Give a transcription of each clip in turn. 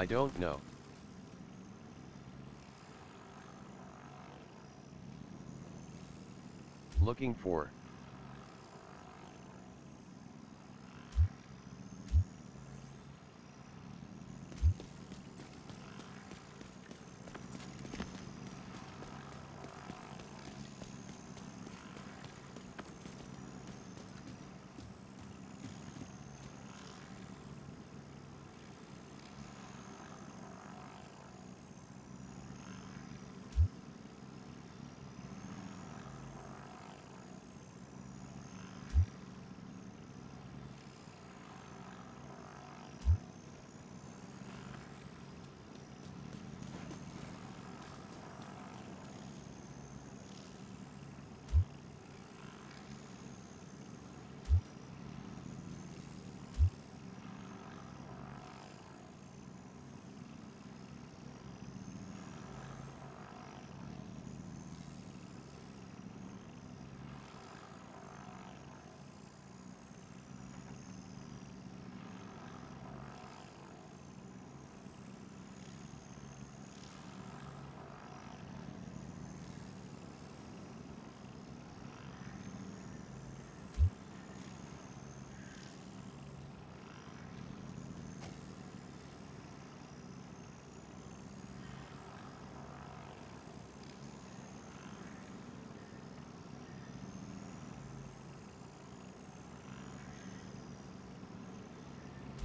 I don't know. Looking for.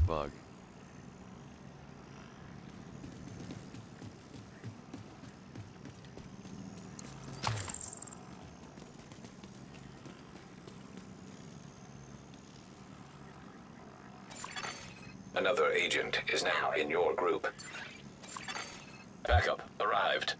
Bug. Another agent is now in your group. Backup arrived.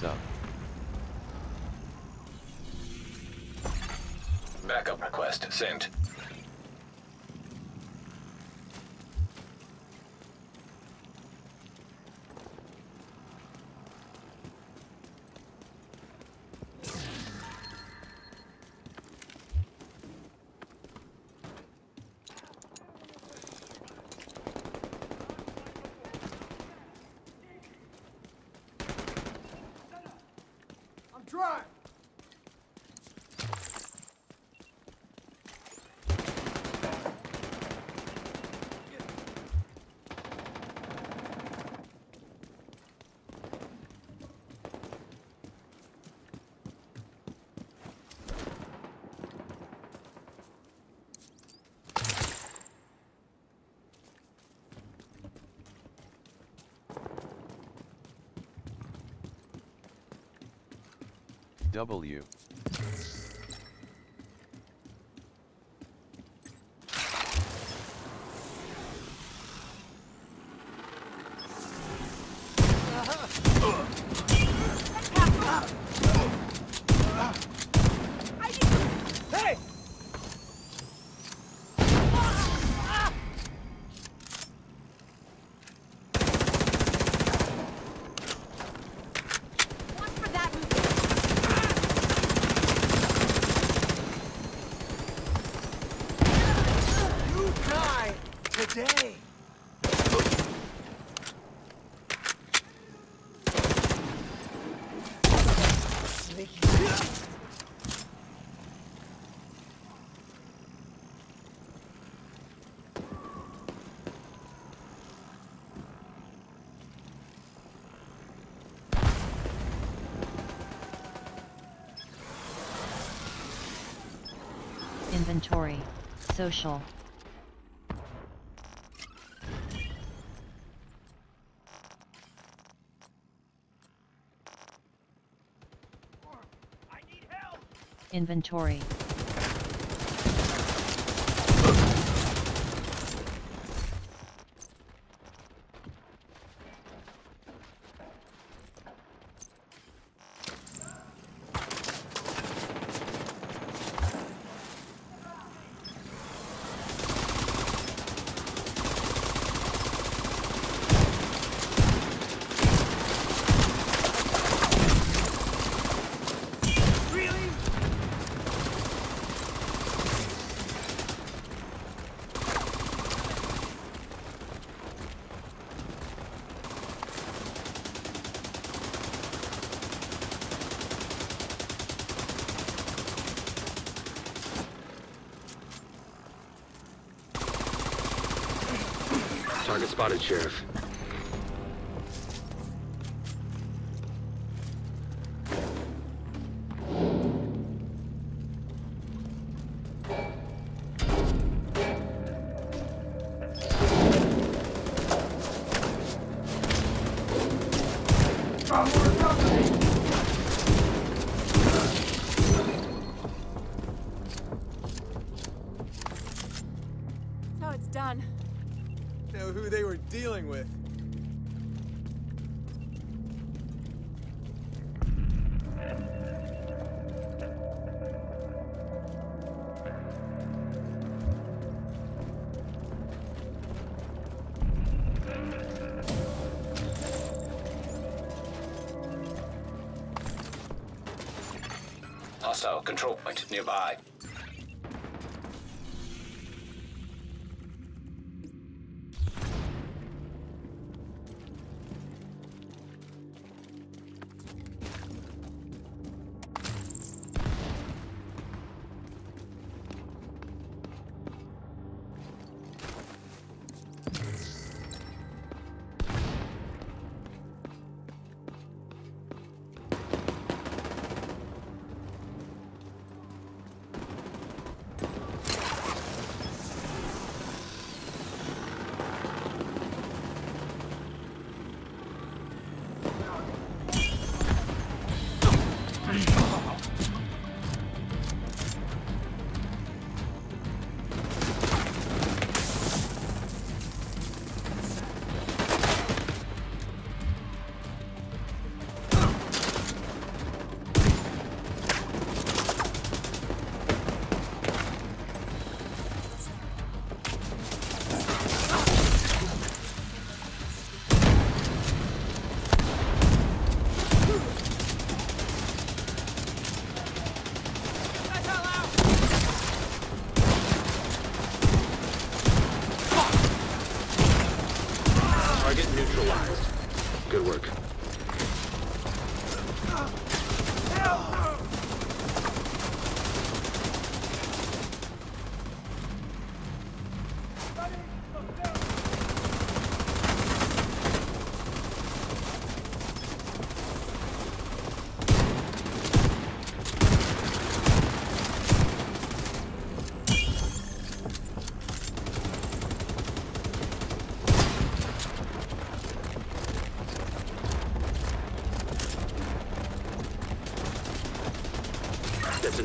Sub. Backup request sent. W. Hey! One for that movie. Inventory. Social. Inventory. Spotted, Sheriff. Got dealing with. Hostile control point nearby.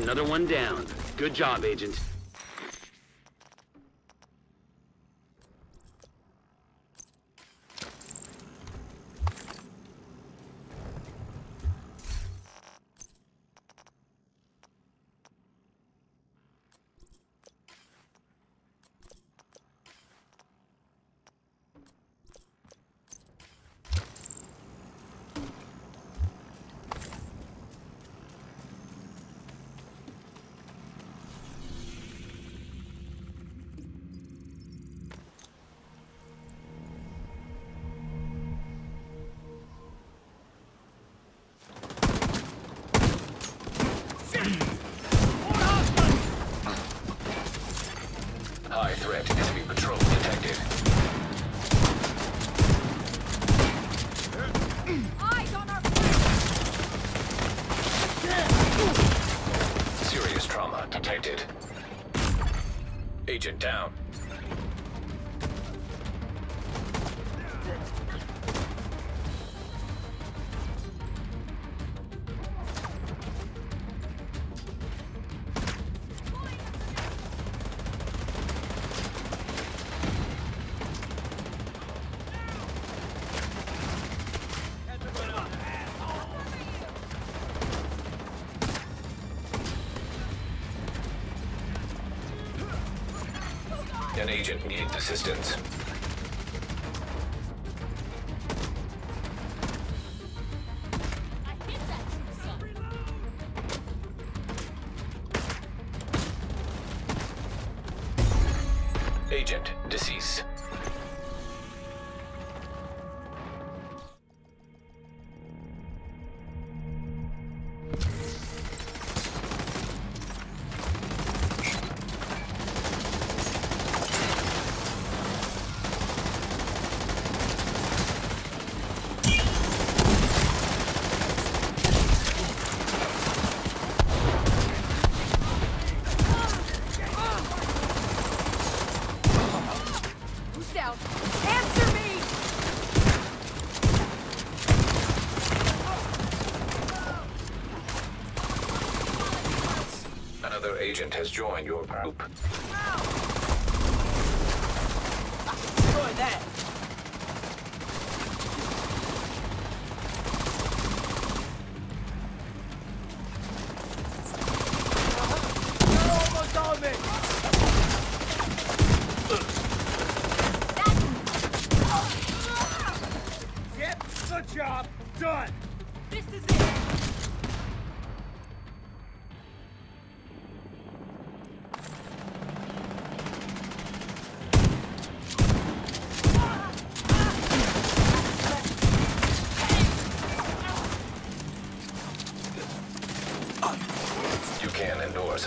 Another one down. Good job, Agent. trauma detected. Agent down. Another agent has joined your group.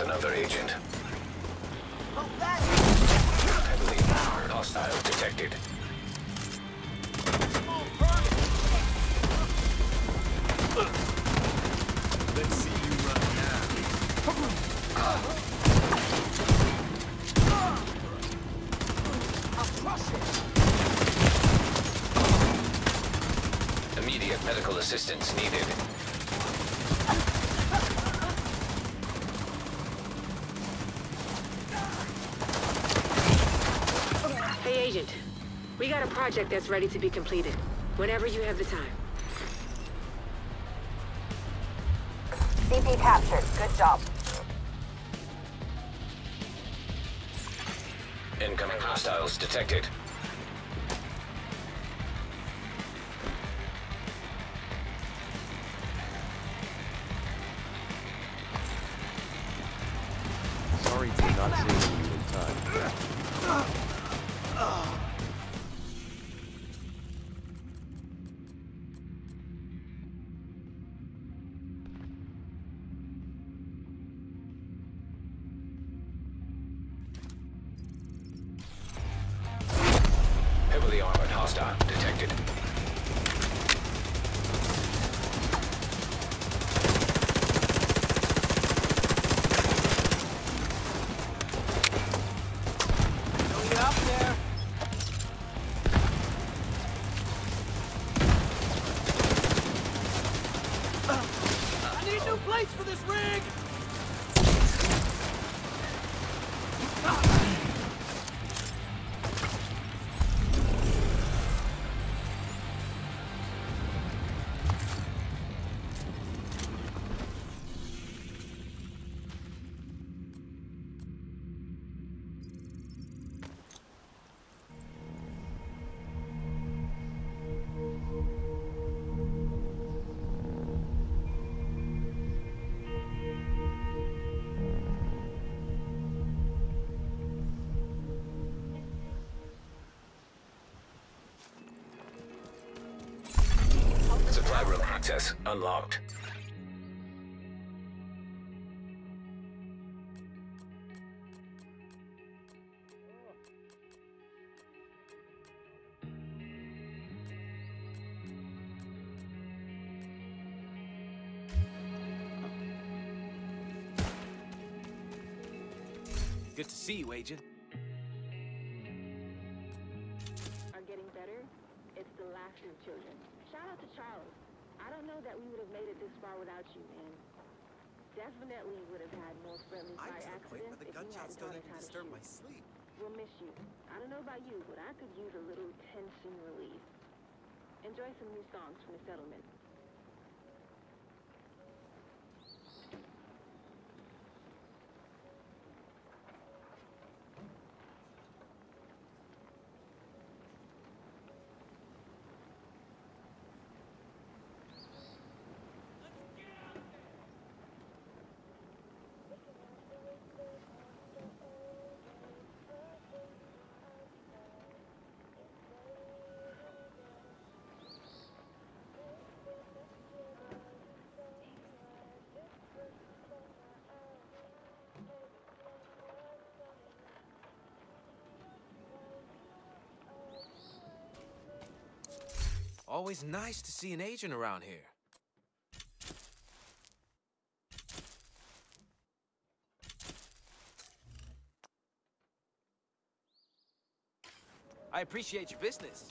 Another agent. Agent. We got a project that's ready to be completed. Whenever you have the time. CP captured. Good job. Incoming hostiles detected. Armored hostile detected. Supply room access unlocked. Good to see you, Agent. Without you, man. Definitely would have had more friendly I fire accidents but the if you gunshots hadn't don't taught us how to disturb shoot. my sleep. We'll miss you. I don't know about you, but I could use a little tension relief. Enjoy some new songs from the settlement. Always nice to see an agent around here. I appreciate your business.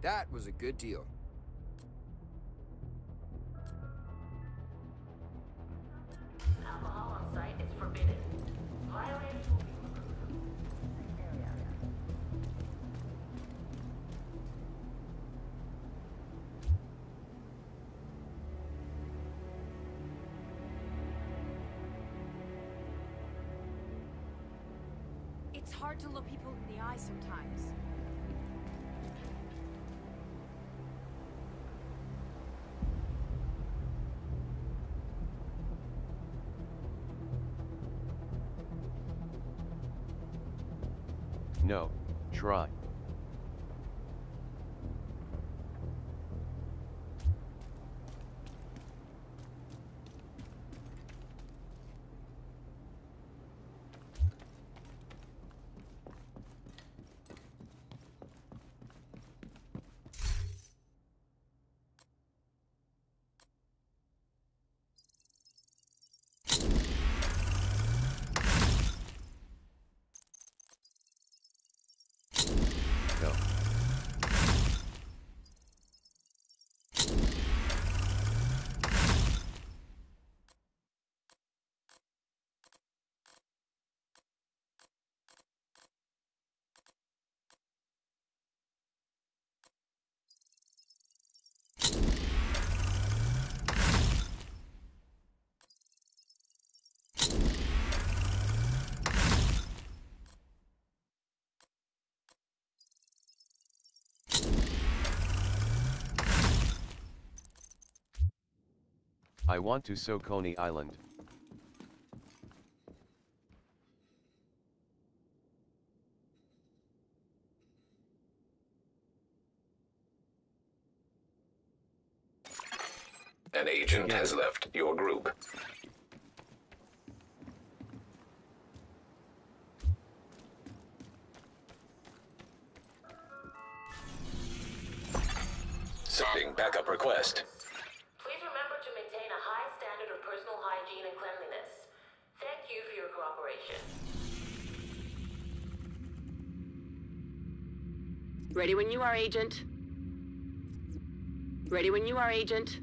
That was a good deal. Alcohol on site is forbidden. Violators will be It's hard to look people in the eye sometimes. Try. I want to so Coney Island. An agent has left your group. Sending backup request. Ready when you are, Agent. Ready when you are, Agent.